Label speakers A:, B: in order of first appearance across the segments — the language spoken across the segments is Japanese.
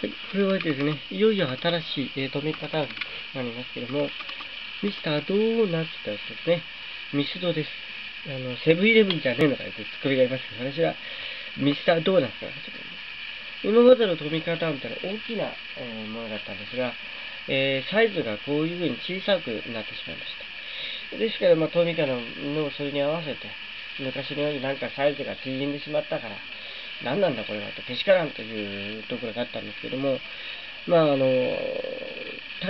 A: はい、これはですね、いよいよ新しい、えー止め方になりますけども、ミスタードーナツというやつですね。ミスドです。あの、セブンイレブンじゃねえのかよってツッコミがいますけど、私はミスタードーナツから始めます。今までの飛び方みたいな大きな、えーものだったんですが、えーサイズがこういうふうに小さくなってしまいました。ですから、まあ、トミカののそれに合わせて、昔のようになんかサイズが縮んでしまったから、何なんだこれはとけしからんというところがあったんですけども、まああの、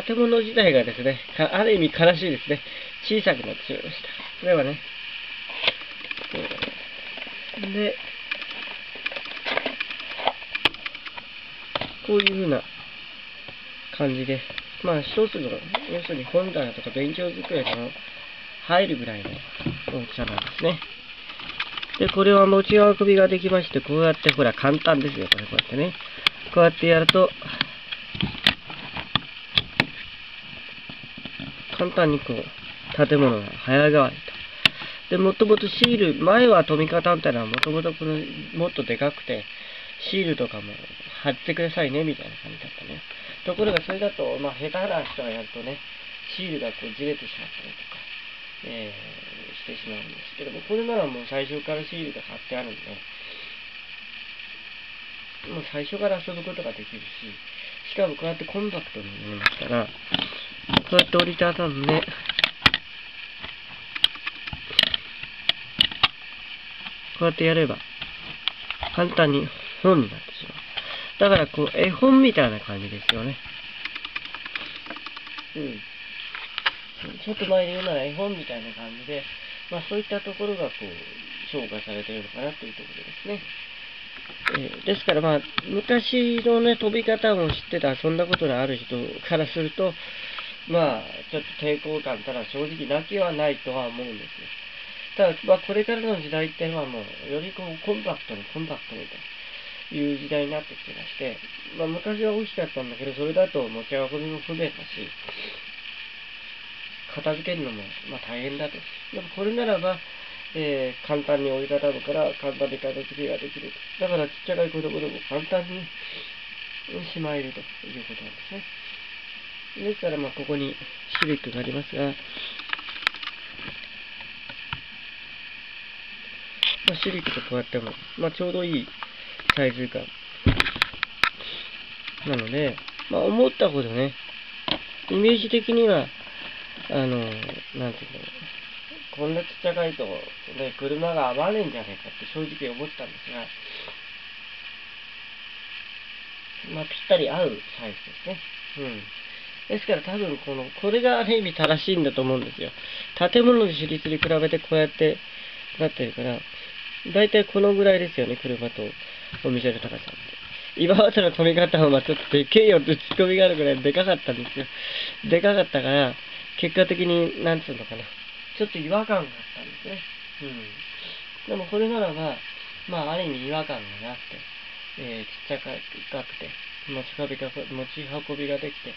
A: 建物自体がですね、ある意味悲しいですね。小さくなってしまいました。これはね、で、こういうふうな感じで、まあ一つの、要するに本棚とか勉強机の入るぐらいの大きさなんですね。で、これは持ち運びができまして、こうやってほら簡単ですよ、これこうやってね。こうやってやると、簡単にこう、建物が早変わりと。で、もともとシール、前は富方みたいなのはもともとこの、もっとでかくて、シールとかも貼ってくださいね、みたいな感じだったね。ところがそれだと、まあ、下手な人がやるとね、シールがこうずれてしまったりとか、えーしてしまうんですけども、これならもう最初からシールが貼ってあるんで、もう最初から遊ぶことができるし、しかもこうやってコンパクトになりますから、こうやって折りたたんで、こうやってやれば、簡単に本になってしまう。だからこう、絵本みたいな感じですよね。うん。ちょっと前で言うなら絵本みたいな感じで、まあそういったところがこう、評価されているのかなというところですね。えーですからまあ、昔のね、飛び方を知ってた、そんなことのある人からすると、まあ、ちょっと抵抗感たら正直なきはないとは思うんですよ。ただ、まあこれからの時代っていうのはもう、よりこう、コンパクトにコンパクトにという時代になってきてまして、まあ昔は大きかったんだけど、それだと持ち運びも不便だし、片付けるのも、まあ、大変だと。でもこれならば、えー簡単に折りたたむから簡単に片付けができると。だからちっちゃい子供でも簡単にしまえるということなんですね。ですから、まあ、ここにシルクがありますが、まあ、シルクとこうやっても、まあ、ちょうどいいサイズ感。なので、まあ、思ったほどね、イメージ的には、あの、なんていうの、こんなちっちゃいと、ね、車が合わねえんじゃねえかって正直思ったんですが、まあ、ぴったり合うサイズですね。うん。ですから多分この、これがある意味正しいんだと思うんですよ。建物の比率に比べてこうやってなってるから、だいたいこのぐらいですよね、車とお店の高さって。今までの止め方はまあちょっとでけえよってツッコミがあるぐらいでかかったんですよ。でかかったから、結果的に、なんつうのかな。ちょっと違和感があったんですね。うん。でもこれならば、まあある意味違和感がなくて、えーちっちゃかくて、持ち運びが、持ち運びができて、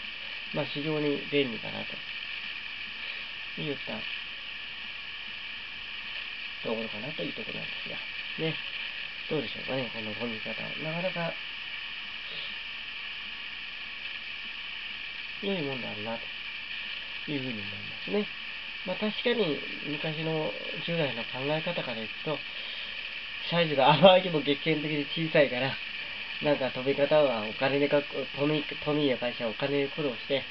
A: まあ非常に便利かなと。いったところかなというところなんですが、ね。どうでしょうかね、この読み方は。なかなか、良いもんだな、というふうに思いますね。まあ確かに昔の従来の考え方からいくと、サイズがあまりにも激変的に小さいから、なんか飛び方はお金でか、トミー、トミーや会社はお金で苦労して、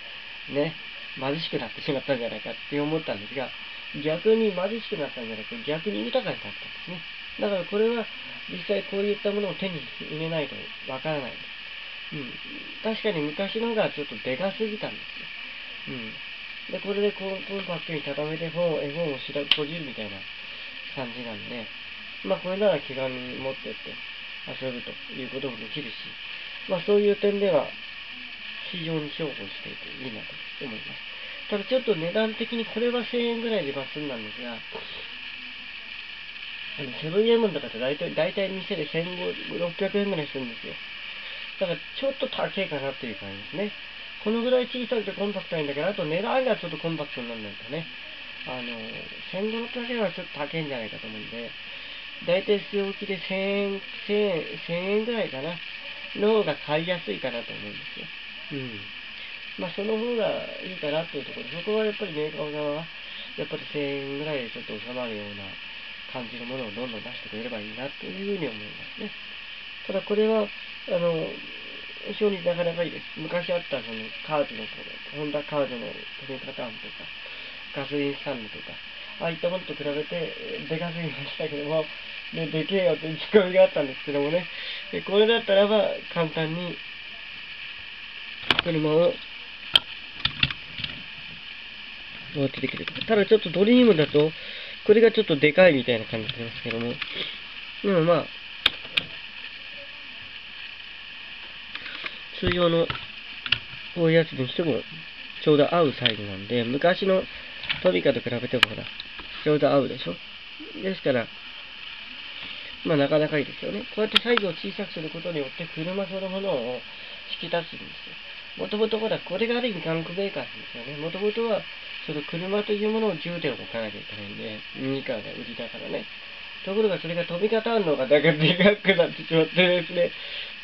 A: ね、貧しくなってしまったんじゃないかって思ったんですが、逆に貧しくなったんじゃなくて、逆に豊かになったんですね。だからこれは実際こういったものを手に入れないとわからないです。うん。確かに昔のがちょっとでかすぎたんですよ。うん。で、これでコンパクトに畳めて本、絵本をしら閉じるみたいな感じなんで、まあこれなら気軽に持ってって遊ぶということもできるし、まあそういう点では非常に重宝していていいなと思います。ただちょっと値段的にこれは1000円ぐらいでバスんなんですが、あのセブンイレブンとかって大体、大体店で1600円ぐらいするんですよ。だからちょっと高いかなっていう感じですね。このぐらい小さくてコンパクトなんだけど、あと値段がちょっとコンパクトにならないとね、あの、1500円はちょっと高いんじゃないかと思うんで、大体据え置きで1000円、1000円、1000円ぐらいかな。の方が買いやすいかなと思うんですよ。うん。まあ、その方がいいかなっていうところで、そこはやっぱりメーカー側は、やっぱり1000円ぐらいでちょっと収まるような感じのものをどんどん出してくれればいいなというふうに思いますね。ただこれは、あの、非常になかなかいいです。昔あったそのカードの、ホンダカードの止め方案とか、ガソリンスタンドとか、ああいったものと比べて、でかすぎましたけども、で、でけえよっていうツッコミがあったんですけどもね、でこれだったらば、簡単に、車を、持ってできる。ただちょっとドリームだと、これがちょっとでかいみたいな感じになりますけども、でもまあ、通常のこういうやつにしてもちょうど合うサイズなんで、昔のトビカと比べてもほら、ちょうど合うでしょ？ですから、まあなかなかいいですよね。こうやってサイズを小さくすることによって車そのものを引き出すんですよ。もともとほら、これがある意味韓国メーカーなんですよね。もともとは、その車というものを重点を置かなきゃいけないんで、ミニカーが売りだからね。ところがそれが飛び方あるのがだけでかくなってしまってですね、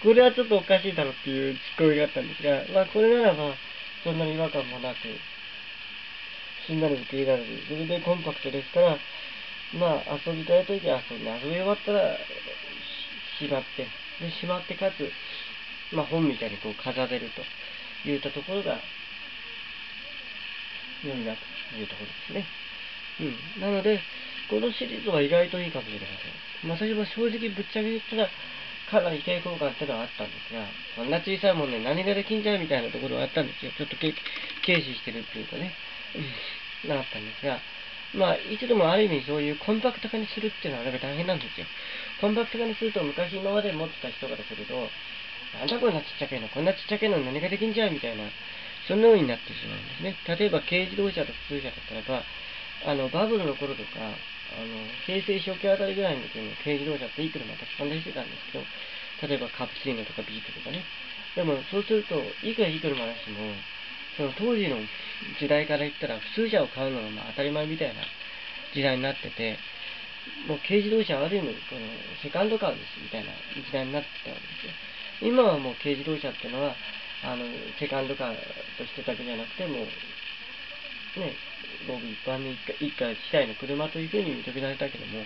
A: これはちょっとおかしいだろうっていうツッコミがあったんですが、まあこれならば、そんなに違和感もなく、すんなり受け入れられる。それでコンパクトですから、まあ遊びたいときは遊んで、遊び終わったらしまって、で、しまってかつ、まあ本みたいにこう飾れるといったところが、良いなというところですね。うん。なので、このシリーズは意外といいかもしれません。まあ私も正直ぶっちゃけ言ったら、かなり抵抗感ってのはあったんですが、こんな小さいもんね、何ができんじゃいみたいなところはあったんですよ。ちょっと軽視してるっていうかね、うん、なったんですが、まあ、いつでもある意味そういうコンパクト化にするっていうのは大変なんですよ。コンパクト化にすると昔今まで持ってた人からすると、なんだこんなちっちゃけの、こんなちっちゃけの何ができんじゃいみたいな、そんな風になってしまうんですね。例えば軽自動車と普通車だったらば、あの、バブルの頃とか、あの、平成初期あたりぐらいの時に軽自動車っていい車たくさん出してたんですけど、例えばカプチーノとかビートとかね。でも、そうすると、いくらいい車出しても、その当時の時代から言ったら、普通車を買うのがまあ当たり前みたいな時代になってて、もう軽自動車はある意味、この、セカンドカーですみたいな時代になってたわけですよ。今はもう軽自動車っていうのは、あの、セカンドカーとしてだけじゃなくて、もう、ね、僕一般に一家自体の車というふうに認められたけども、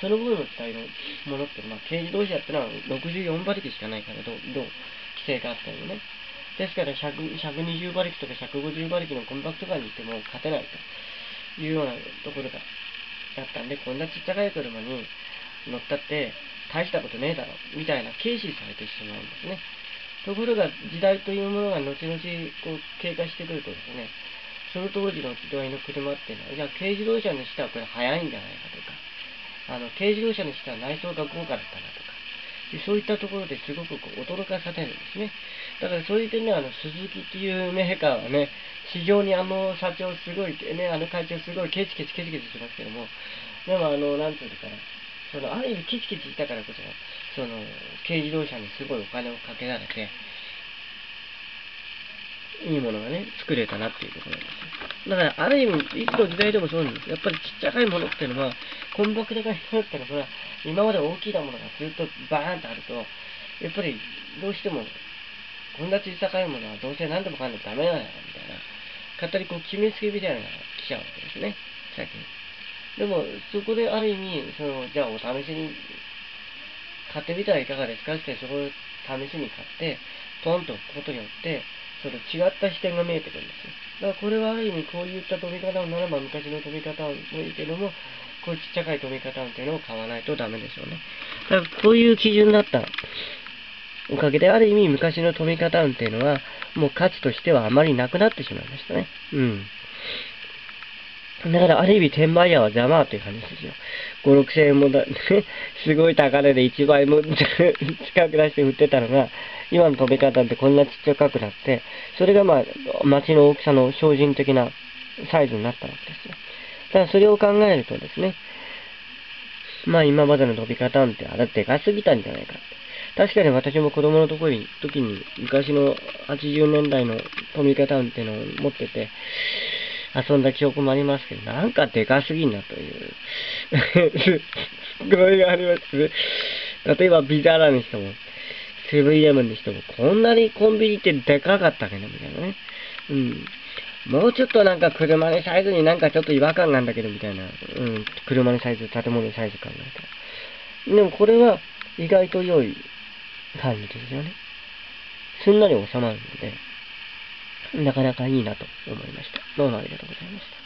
A: その部分の時代のものって、まあ、軽自動車ってのは64馬力しかないから、どう、どう、規制があったよね。ですから100、120馬力とか150馬力のコンパクトカーに行っても勝てないというようなところがあったんで、こんなちっちゃい車に乗ったって大したことねえだろ、みたいな軽視されてしまうんですね。ところが時代というものが後々こう経過してくるとですね、その当時の時代の車っていうのは、じゃあ軽自動車にしてはこれ速いんじゃないかとか、あの、軽自動車にしては内装が豪華だったなとか、でそういったところですごくこう驚かされるんですね。だからそういう点では、あの、鈴木っていうメーカーはね、市場にあの社長すごい、ね、あの会長すごいケチケチケチケチしますけども、でもあの、なんていうのかな、その、ある意味ケチケチしたからこそ、その、軽自動車にすごいお金をかけられて、いいものがね、作れたなっていうところなんですよ。だから、ある意味、いつの時代でもそうなんです。やっぱりちっちゃいものっていうのは、コンパクト化になったら、それは、今まで大きなものがずっとバーンとあると、やっぱり、どうしても、こんな小さいものはどうせ何でもかんでもダメなんやろ、みたいな。勝手にこう、決めつけみたいなのが来ちゃうわけですね。先に。でも、そこである意味、その、じゃあお試しに、買ってみたらいかがですかって、そこを試しに買って、ポンと置くことによって、その違った視点が見えてくるんですよ。だからこれはある意味こういった飛び方をならば昔の飛び方もいいけども、こういうちっちゃい飛び方っていうのを買わないとダメでしょうね。だからこういう基準だったおかげである意味昔の飛び方っていうのはもう価値としてはあまりなくなってしまいましたね。うん。だからある意味転売屋は邪魔という話ですよ。5、6千円もだ、すごい高値で1倍も近く出して売ってたのが、今の飛び方ってこんなちっちゃくなって、それがまあ、街の大きさの標準的なサイズになったわけですよ。ただそれを考えるとですね、まあ今までの飛び方なんてあれでかすぎたんじゃないかって。確かに私も子供のところに、時に昔の80年代の飛び方っていうのを持ってて、遊んだ記憶もありますけど、なんかでかすぎんなという、すごいありますね。例えばビザーラにしても、セブンイレブンにしても、こんなにコンビニってでかかったっけな、みたいなね。うん。もうちょっとなんか車のサイズになんかちょっと違和感があるんだけど、みたいな。うん。車のサイズ、建物のサイズ考えたら。でもこれは意外と良い感じですよね。すんなり収まるので、なかなかいいなと思いました。どうもありがとうございました。